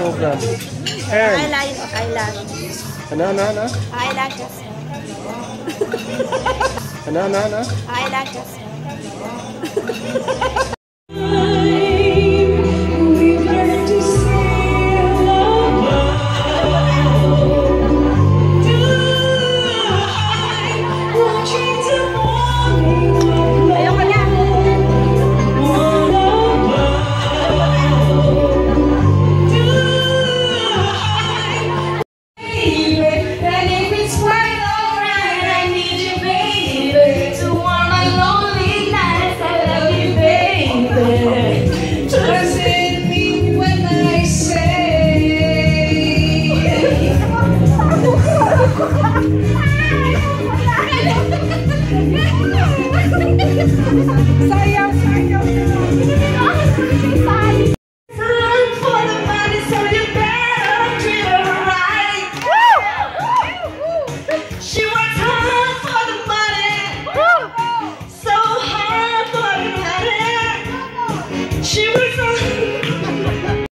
program. And, Eyelash. Eyelashes. ano, ano, ano? Eyelashes. Ano, ano, ano? Eyelashes. 加油